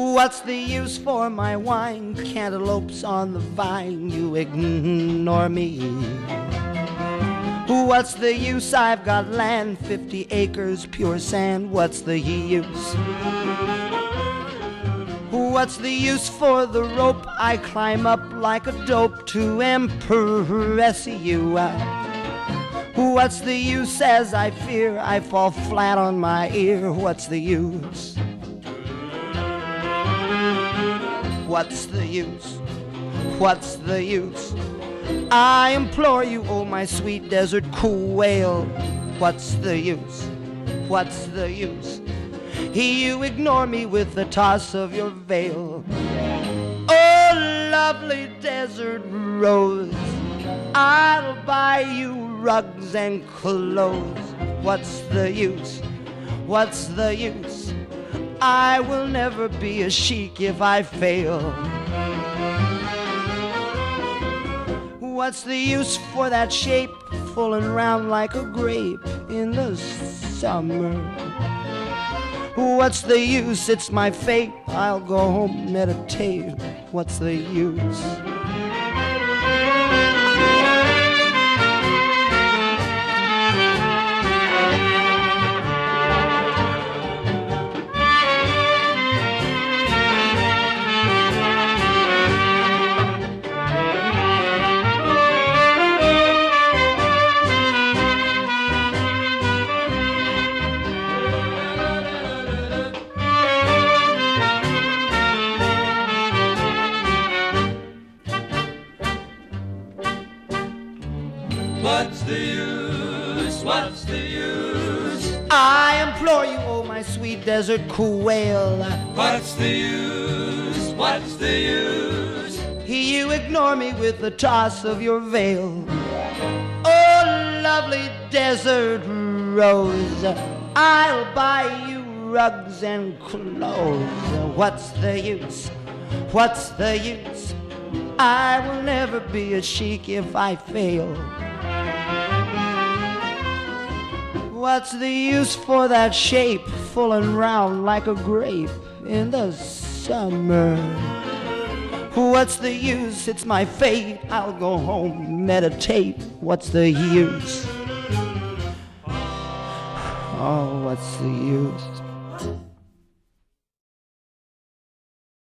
What's the use for my wine? Cantaloupes on the vine, you ignore me. What's the use? I've got land, 50 acres, pure sand. What's the use? What's the use for the rope? I climb up like a dope to impress you. What's the use as I fear I fall flat on my ear? What's the use? What's the use? What's the use? I implore you, oh my sweet desert whale. What's the use? What's the use? You ignore me with the toss of your veil. Oh, lovely desert rose, I'll buy you rugs and clothes. What's the use? What's the use? I will never be a sheik if I fail. What's the use for that shape full and round like a grape in the summer? What's the use? It's my fate. I'll go home, meditate. What's the use? What's the use? What's the use? I implore you, oh my sweet desert whale. What's the use? What's the use? You ignore me with the toss of your veil. Oh, lovely desert rose, I'll buy you rugs and clothes. What's the use? What's the use? I will never be a sheik if I fail. What's the use for that shape, full and round like a grape in the summer? What's the use? It's my fate. I'll go home, meditate. What's the use? Oh, what's the use?